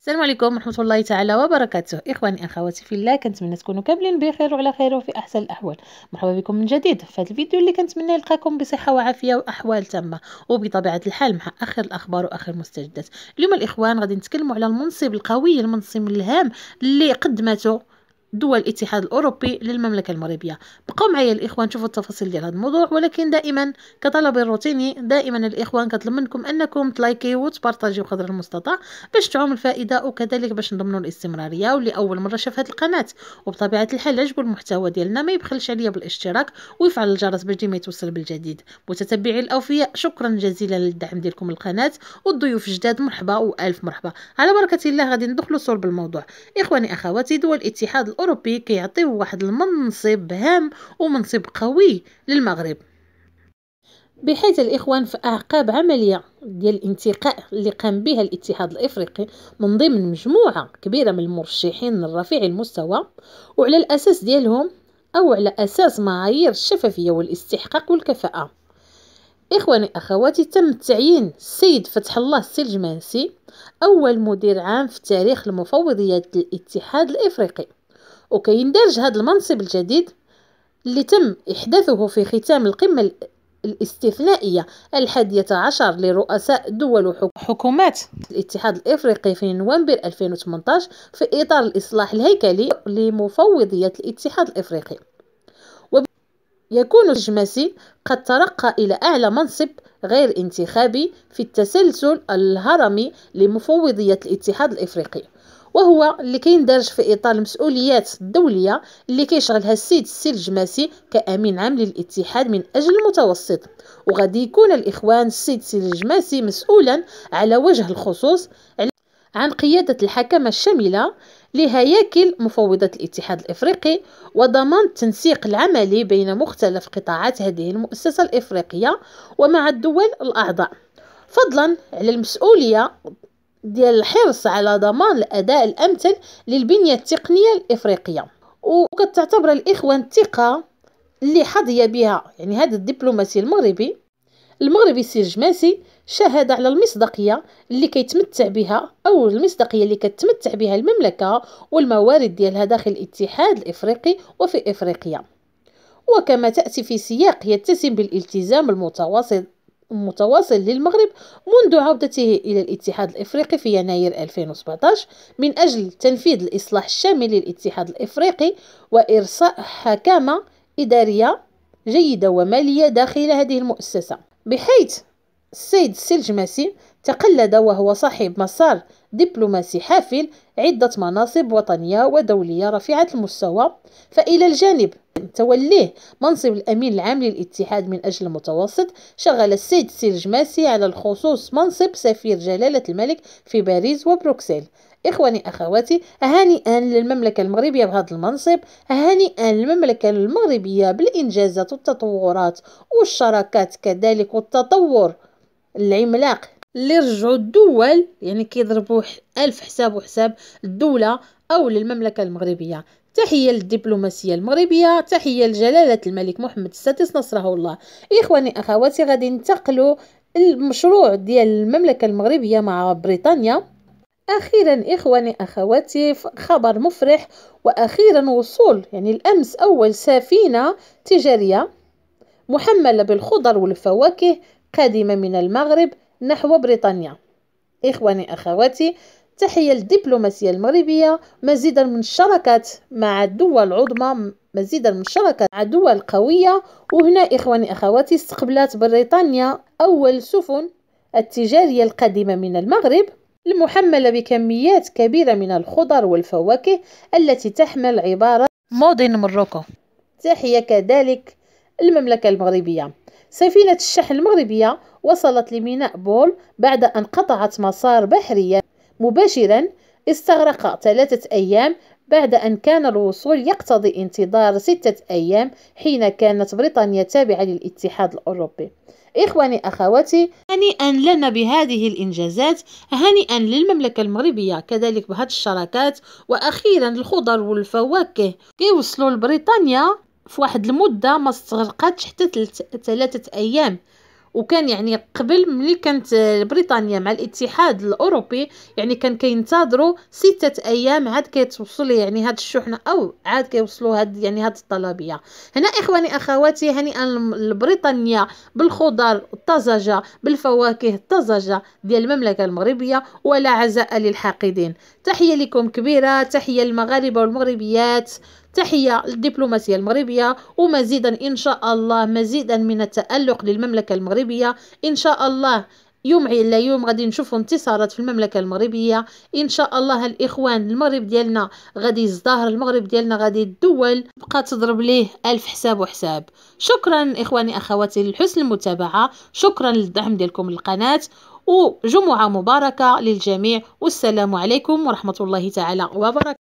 السلام عليكم ورحمة الله تعالى وبركاته. إخواني أخواتي في الله كنتمنى تكونوا كاملين بخير وعلى خير وفي أحسن الأحوال. مرحبا بكم من جديد في هذا الفيديو اللي كنتمنى يلقاكم بصحة وعافية وأحوال تامة وبطبيعة الحال مع آخر الأخبار وآخر المستجدات. اليوم الإخوان غادي نتكلموا على المنصب القوي المنصب الهام اللي قدمته دول الاتحاد الأوروبي للمملكة المغربية. بقوا معايا الإخوان شوفوا التفاصيل ديال هذا الموضوع ولكن دائما كطلب روتيني دائما الإخوان كطلب منكم أنكم تلايكيو وتبارطاجيو قدر المستطاع باش تعم الفائدة وكذلك باش نضمنوا الاستمرارية. واللي أول مرة شاف هذه القناة وبطبيعة الحال عجبوا المحتوى ديالنا ما يبخلش عليا بالاشتراك ويفعل الجرس باش ديما يتوصل بالجديد. متتبعي الأوفياء شكرا جزيلا للدعم ديالكم القناة والضيوف الجداد مرحبا وألف مرحبا. على بركة الله غادي ندخلوا صلب الموضوع. إخواني أخواتي دول الاتحاد الأوروبي كيعطيو واحد المنصب هام ومنصب قوي للمغرب. بحيث الإخوان في أعقاب عملية ديال الانتقاء اللي قام بها الاتحاد الإفريقي من ضمن مجموعة كبيرة من المرشحين الرفيع المستوى وعلى الأساس ديالهم أو على أساس معايير الشفافية والاستحقاق والكفاءة. إخواني أخواتي تم تعيين السيد فتح الله السلجمانسي أول مدير عام في تاريخ المفوضيات الاتحاد الإفريقي. وكيندرج هذا المنصب الجديد اللي تم إحداثه في ختام القمة الاستثنائية الحادية عشر لرؤساء دول وحكومات الاتحاد الإفريقي في نوفمبر 2018 في إطار الإصلاح الهيكلي لمفوضية الاتحاد الإفريقي. يكون الجماسي قد ترقى إلى أعلى منصب غير انتخابي في التسلسل الهرمي لمفوضية الاتحاد الإفريقي. وهو اللي كيندرج في إطار المسؤوليات الدولية اللي كيشغلها السيد السي الجماسي كأمين عام للاتحاد من أجل المتوسط. وغادي يكون الإخوان السيد السي الجماسي مسؤولا على وجه الخصوص عن قيادة الحكمه الشاملة لهياكل مفوضة الاتحاد الإفريقي وضمان التنسيق العملي بين مختلف قطاعات هذه المؤسسة الإفريقية ومع الدول الأعضاء. فضلا على المسؤولية ديال الحرص على ضمان الأداء الأمثل للبنية التقنية الإفريقية. وكتعتبر الإخوان الثقة اللي حظي بها يعني هذا الدبلوماسي المغربي المغربي سير جماسي شهد على المصداقية اللي كيتمتع بها أو المصداقية اللي كتمتع بها المملكة والموارد ديالها داخل الاتحاد الإفريقي وفي إفريقيا. وكما تأتي في سياق يتسم بالالتزام المتواصل متواصل للمغرب منذ عودته إلى الاتحاد الإفريقي في يناير 2017 من أجل تنفيذ الإصلاح الشامل للاتحاد الإفريقي وإرساء حكامة إدارية جيدة ومالية داخل هذه المؤسسة. بحيث السيد السجلماسي تقلد وهو صاحب مسار دبلوماسي حافل عدة مناصب وطنية ودولية رفيعة المستوى فإلى الجانب توليه منصب الأمين العام للاتحاد من أجل المتوسط شغل السيد السجلماسي على الخصوص منصب سفير جلالة الملك في باريس وبروكسل. إخواني أخواتي هانئا للمملكة المغربية بهذا المنصب هانئا للمملكة المغربية بالإنجازات والتطورات والشراكات كذلك والتطور العملاق. اللي رجعوا الدول يعني كيضربوا ألف حساب وحساب الدولة أو للمملكة المغربية. تحية للدبلوماسية المغربية تحية لجلالة الملك محمد السادس نصره الله. إخواني أخواتي غادي ننتقلوا المشروع ديال المملكة المغربية مع بريطانيا. أخيرا إخواني أخواتي خبر مفرح وأخيرا وصول يعني الأمس أول سفينة تجارية محملة بالخضر والفواكه قادمة من المغرب نحو بريطانيا. إخواني أخواتي تحية للدبلوماسية المغربية مزيدا من الشراكات مع الدول العظمى مزيدا من الشراكات مع دول قوية وهنا إخواني أخواتي استقبلت بريطانيا أول سفن التجارية القادمة من المغرب المحملة بكميات كبيرة من الخضر والفواكه التي تحمل عبارة مودين مروكو. تحية كذلك المملكة المغربية. سفينة الشحن المغربية وصلت لميناء بول بعد أن قطعت مسار بحريا مباشرا استغرق ثلاثة أيام بعد أن كان الوصول يقتضي انتظار ستة أيام حين كانت بريطانيا تابعة للاتحاد الأوروبي. إخواني أخواتي هنيئا لنا بهذه الإنجازات هنيئا للمملكة المغربية كذلك بهذه الشراكات وأخيرا الخضر والفواكه. كيوصلوا لبريطانيا في واحد المدة ما استغرقتش حتى ثلاثة أيام. وكان يعني قبل ملي كانت بريطانيا مع الاتحاد الأوروبي يعني كان كينتظروا ستة أيام عاد كيتوصل يعني هاد الشحنة أو عاد كيوصلوا هاد يعني هاد الطلبية. هنا إخواني أخواتي هنيئا لبريطانيا بالخضر الطازجه بالفواكه الطازجة ديال المملكة المغربية ولا عزاء للحاقدين. تحية لكم كبيرة تحية للمغاربة والمغربيات. تحية للدبلوماسية المغربية ومزيدا إن شاء الله مزيدا من التألق للمملكة المغربية. إن شاء الله يوم على يوم غادي نشوفوا انتصارات في المملكة المغربية. إن شاء الله الإخوان المغرب ديالنا غادي يزدهر المغرب ديالنا غادي الدول بقى تضرب ليه ألف حساب وحساب. شكرا إخواني أخواتي لحسن المتابعة شكرا للدعم ديالكم للقناة وجمعة مباركة للجميع. والسلام عليكم ورحمة الله تعالى وبركاته.